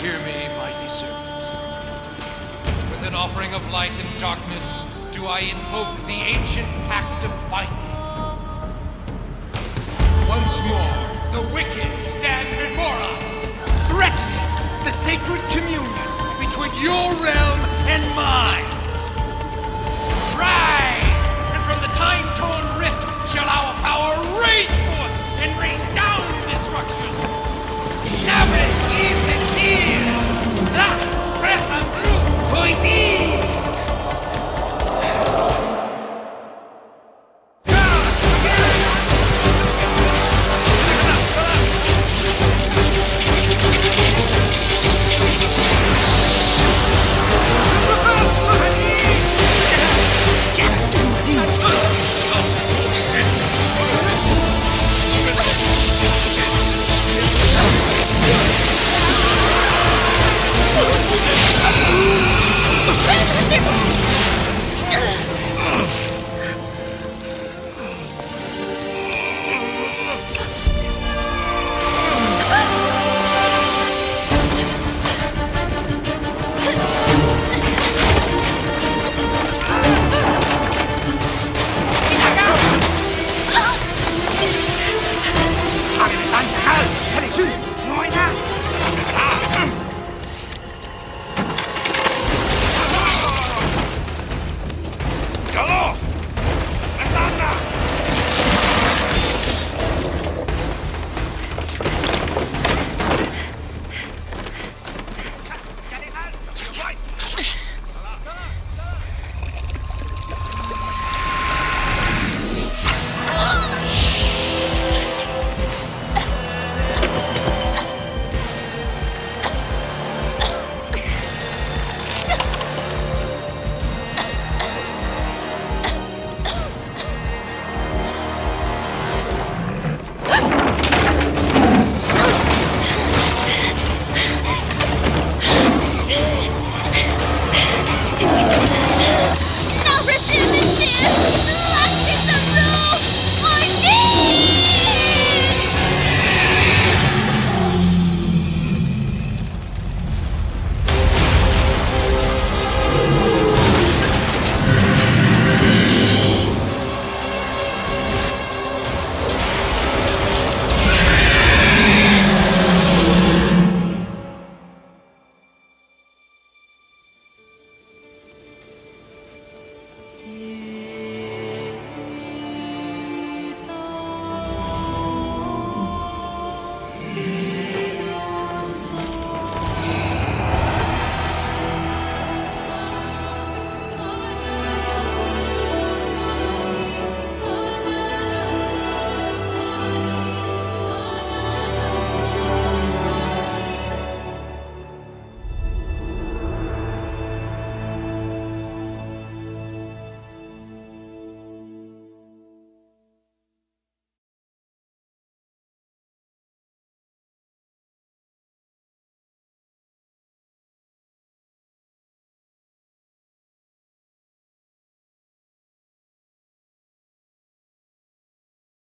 Hear me, mighty servant. With an offering of light and darkness, do I invoke the ancient pact of binding. Once more, the wicked stand before us, threatening the sacred communion between your realm and mine. you.